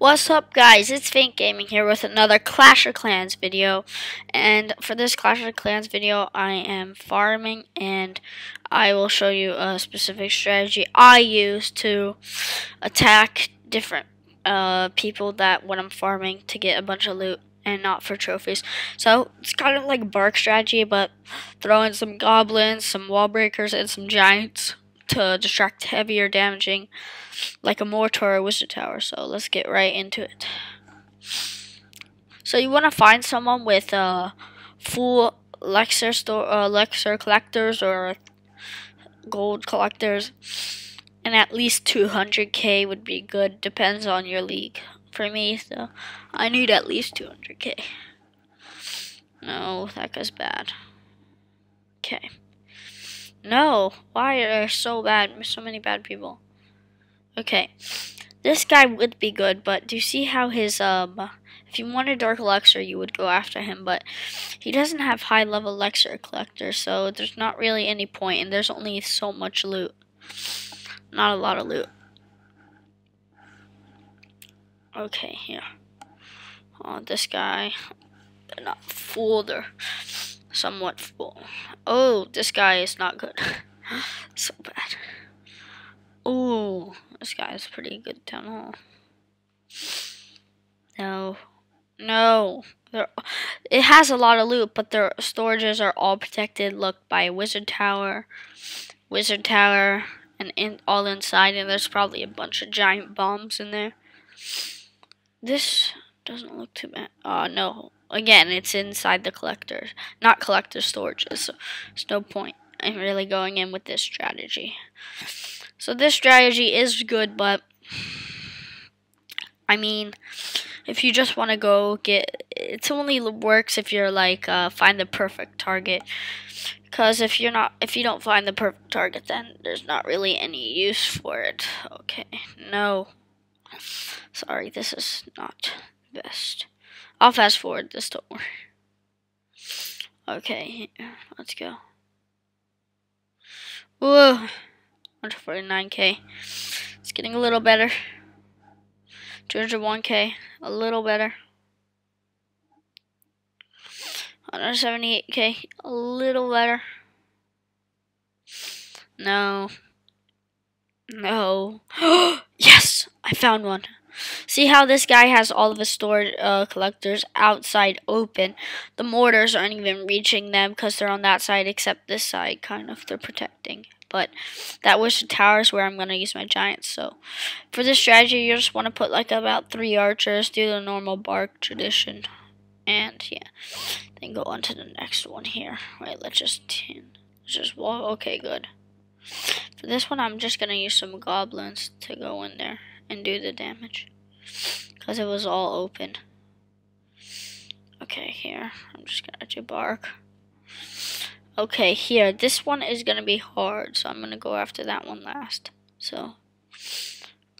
What's up guys, it's Faint Gaming here with another Clash of Clans video. And for this Clash of Clans video I am farming and I will show you a specific strategy I use to attack different uh, people that when I'm farming to get a bunch of loot and not for trophies. So it's kind of like barch strategy but throw in some goblins, some wall breakers and some giants to distract heavier damaging like a mortar or wizard tower. So let's get right into it. So you want to find someone with uh, full Elixir store, uh, Elixir collectors or gold collectors, and at least 200k would be good. Depends on your league. For me, so I need at least 200k. No, that goes bad. Okay. No, why are there so bad? So many bad people. Okay, this guy would be good, but do you see how his um? If you wanted Dark Elixir, you would go after him, but he doesn't have high level Elixir collector, so there's not really any point, and there's only so much loot. Not a lot of loot. Okay, here. Oh, this guy. They're not full, they're somewhat full. Oh, this guy is not good. so bad. Oh, this guy is pretty good town hall. No. No. They're, it has a lot of loot, but their storages are all protected. Look, by a wizard tower, wizard tower, and in, all inside, and there's probably a bunch of giant bombs in there. This doesn't look too bad. Oh, no. Again, it's inside the collector, not collector storages, so there's no point in really going in with this strategy. So this strategy is good, but I mean, if you just want to go get, it only works if you're like uh, find the perfect target. Because if you're not, if you don't find the perfect target, then there's not really any use for it. Okay, no. Sorry, this is not best. I'll fast forward this, don't worry. Okay, let's go. Whoa, 149k. It's getting a little better. 201k, a little better. 178k, a little better. No. No. yes, I found one. See how this guy has all of his stored uh, collectors outside open. The mortars aren't even reaching them because they're on that side except this side kind of they're protecting. But that was the towers where I'm going to use my giants. So for this strategy, you just want to put like about three archers, do the normal barch tradition. And yeah, then go on to the next one here. Right, let's just, let's just, well, okay, good. For this one, I'm just going to use some goblins to go in there and do the damage. Because it was all open. Okay, here. I'm just gonna do barch. Okay, here. This one is gonna be hard, so I'm gonna go after that one last. So,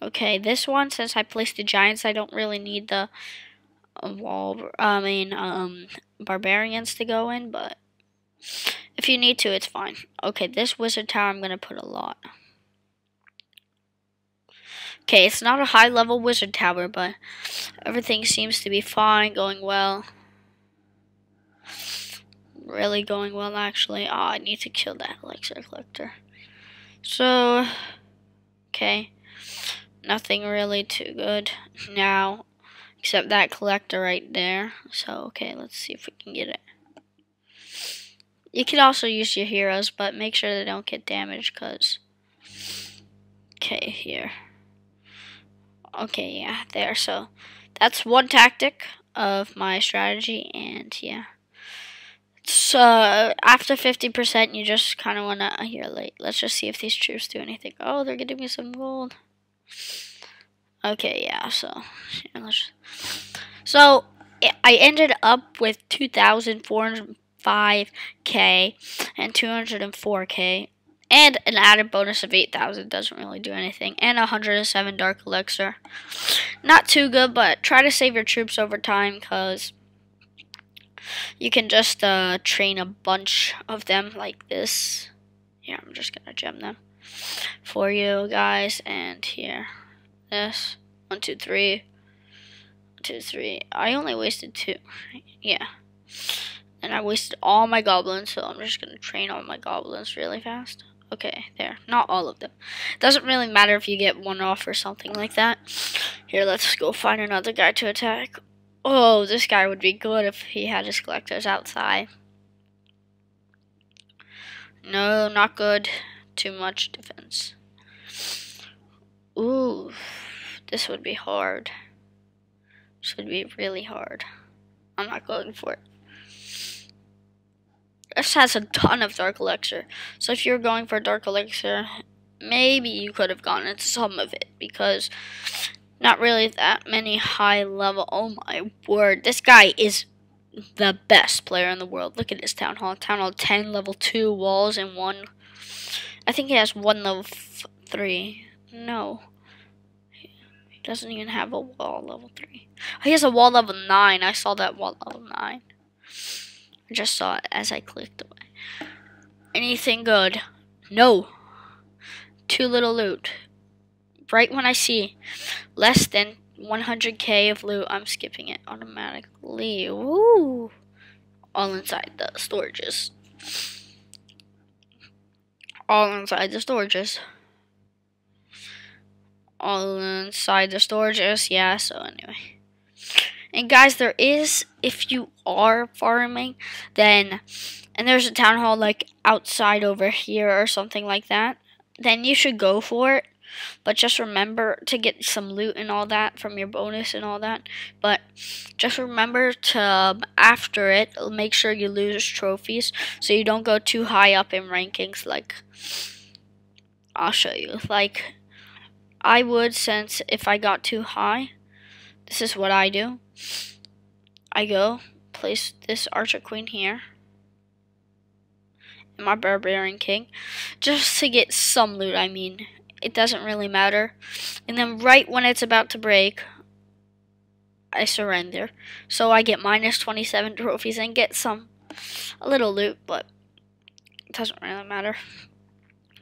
okay, this one, since I placed the giants, I don't really need the uh, wall, I mean, um, barbarians to go in, but if you need to, it's fine. Okay, this wizard tower, I'm gonna put a lot. Okay, it's not a high level wizard tower, but everything seems to be fine, going well. Really going well, actually. Oh, I need to kill that elixir collector. So, okay. Nothing really too good now, except that collector right there. So, okay, let's see if we can get it. You can also use your heroes, but make sure they don't get damaged, because... Okay, here. Okay, yeah, there. So that's one tactic of my strategy, and yeah. So after 50%, you just kind of want to, uh, here, like, let's just see if these troops do anything. Oh, they're giving me some gold. Okay, yeah, so, yeah, so I ended up with 2,405k and 204k and an added bonus of 8,000 doesn't really do anything. And 107 Dark Elixir. Not too good, but try to save your troops over time because you can just uh, train a bunch of them like this. Here, I'm just going to gem them for you guys. And here, this. One, two, three. two, three. I only wasted two. Yeah. And I wasted all my goblins, so I'm just going to train all my goblins really fast. Okay, there. Not all of them. Doesn't really matter if you get one off or something like that. Here, let's go find another guy to attack. Oh, this guy would be good if he had his collectors outside. No, not good. Too much defense. Ooh, this would be hard. This would be really hard. I'm not going for it. This has a ton of Dark Elixir. So if you're going for Dark Elixir, maybe you could have gotten some of it because not really that many high level. Oh my word, this guy is the best player in the world. Look at his Town Hall. Town Hall 10, level 2 walls, and one. I think he has one level 3. No. He doesn't even have a wall level 3. He has a wall level 9. I saw that wall level 9. I just saw it as I clicked away. Anything good? No. Too little loot. Right when I see less than 100k of loot, I'm skipping it automatically. Woo! All inside the storages. All inside the storages. All inside the storages. Yeah, so anyway. And guys, there is, if you are farming, then, and there's a town hall like outside over here or something like that, then you should go for it. But just remember to get some loot and all that from your bonus and all that. But just remember to, um, after it, make sure you lose trophies so you don't go too high up in rankings. Like, I'll show you. Like, I would, since if I got too high, this is what I do. I go, place this Archer Queen here And my barbarian king just to get some loot i mean it doesn't really matter. And then right when it's about to break, I surrender. So I get minus 27 trophies and get some, a little loot, but it doesn't really matter.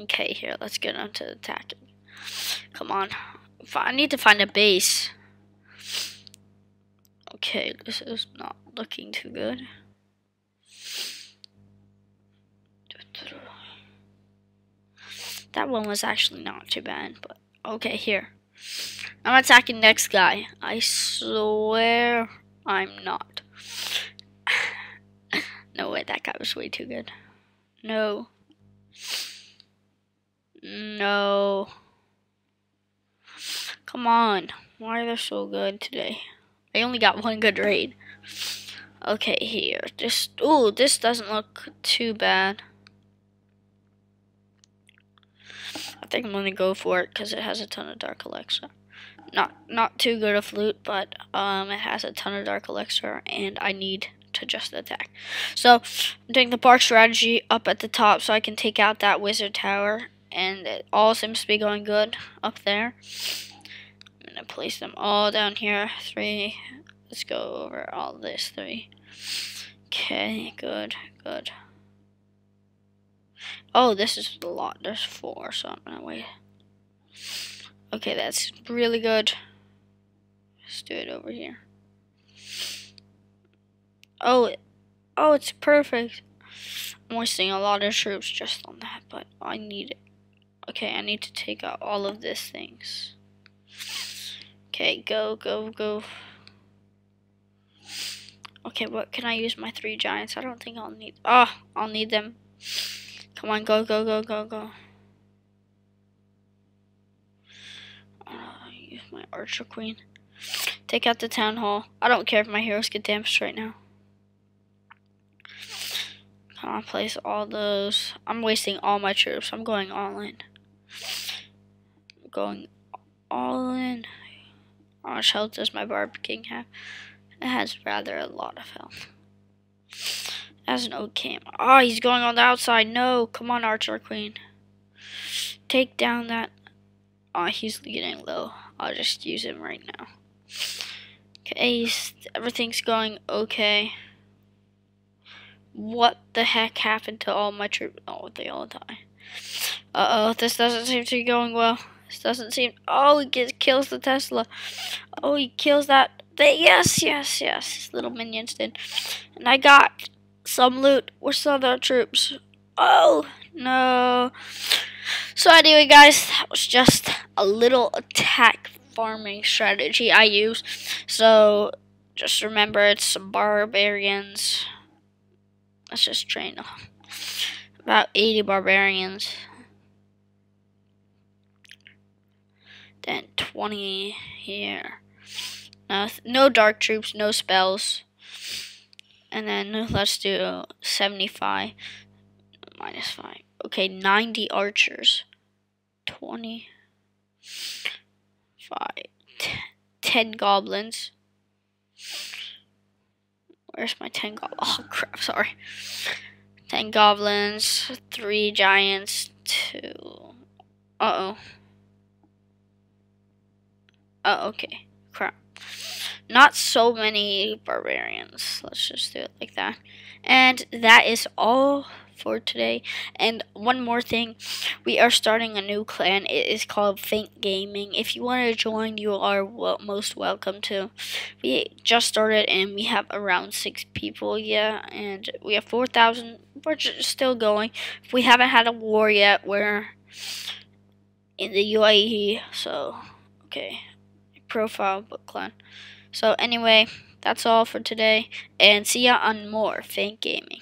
Okay, here, let's get on to attacking. Come on. I need to find a base. Okay, this is not looking too good. That one was actually not too bad, but okay, here. I'm attacking next guy. I swear I'm not. no way, that guy was way too good. No. No. Come on. Why are they so good today? I only got one good raid. Okay, here. This, ooh, this doesn't look too bad. I think I'm gonna go for it because it has a ton of Dark Elixir. Not not too good a flute, but um, it has a ton of Dark Elixir, and I need to just attack. So I'm doing the barch strategy up at the top so I can take out that Wizard Tower, and it all seems to be going good up there. I'm gonna place them all down here. Three. Let's go over all this. Three. Okay, good, good. Oh, this is a lot. There's four, so I'm gonna wait. Okay, that's really good. Let's do it over here. Oh, oh, it's perfect. I'm wasting a lot of troops just on that, but I need it. Okay, I need to take out all of these things. Okay, go, go, go. Okay, what can I use my three giants? I don't think I'll need. Oh, I'll need them. Come on, go, go, go, go, go. Uh, use my Archer Queen. Take out the Town Hall. I don't care if my heroes get damaged right now. Come on, place all those. I'm wasting all my troops. I'm going all in. I'm going all in. How much health does my Barb King have? It has rather a lot of health. As an oak cam. Oh, he's going on the outside. No, come on, Archer Queen. Take down that. Oh, he's getting low. I'll just use him right now. Okay, everything's going okay. What the heck happened to all my troops? Oh, they all die. Uh-oh, this doesn't seem to be going well. This doesn't seem... Oh, he gets, kills the Tesla. Oh, he kills that They, yes, yes, yes. Little minions did. And I got some loot. Where's the other troops? Oh, no. So anyway, guys, that was just a little attack farming strategy I use. So just remember, it's some barbarians. Let's just train about 80 barbarians. Then 20 here. No, no dark troops, no spells. And then let's do 75 minus 5. Okay, 90 archers. 20. 5. 10 goblins. Where's my 10 goblins? Oh, crap, sorry. 10 goblins, 3 giants, 2. Uh oh. Oh, okay. Crap. Not so many barbarians. Let's just do it like that. And that is all for today. And one more thing, we are starting a new clan. It is called Faint Gaming. If you want to join, you are well, most welcome to. We just started and we have around six people, yeah, and we have 4,000. We're still going. We haven't had a war yet. We're in the UAE, so okay. Profile book clan. So anyway, that's all for today, and see ya on more Faint Gaming.